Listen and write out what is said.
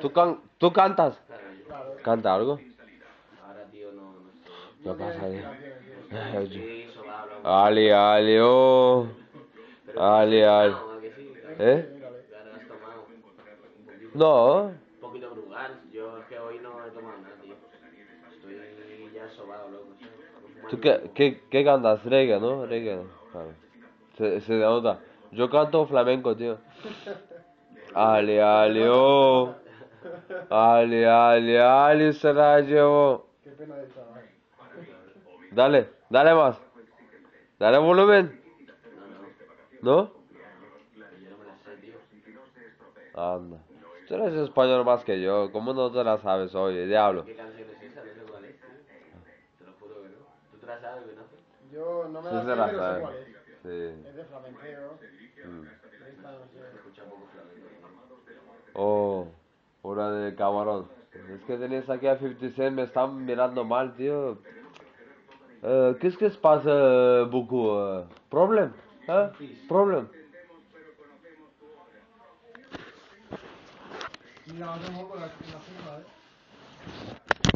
¿Tú, can ¿Tú cantas? ¿Canta algo? ¿Qué pasa ahí? Ali, Ali, oh. Ali, Ali. ¿Eh? No. Un poquito brugal. Yo es que hoy no he tomado nada, tío. Estoy ya sobado, loco. ¿Tú qué, qué, qué cantas? Reggae, ¿no? Reggae. Claro. Se, se nota. Yo canto flamenco, tío. Ali, Ali, oh. Ali, Ali, Ali se la llevó. Qué pena de chaval. Dale, dale más. Dale volumen. No, no. ¿No? Yo no me la sé, tío. Anda. Tú eres español más que yo. ¿Cómo no te la sabes, oye? Diablo. ¿Qué canción es esa? No sé cuál es, tío. Te lo juro que no. ¿Tú te la sabes, no? Yo no me Sí la se sé, la pero sé sabe. cuál es. Sí. Es de flamenqueo. Mm. Oh, hora de camarón. Es que tenéis aquí a 50 Cent, me están mirando mal, tío. Qu'est-ce qui se passe euh, beaucoup euh, Problème hein? Problème Mira, no tengo con la, la firma, eh.